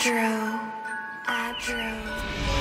I drew, I drew.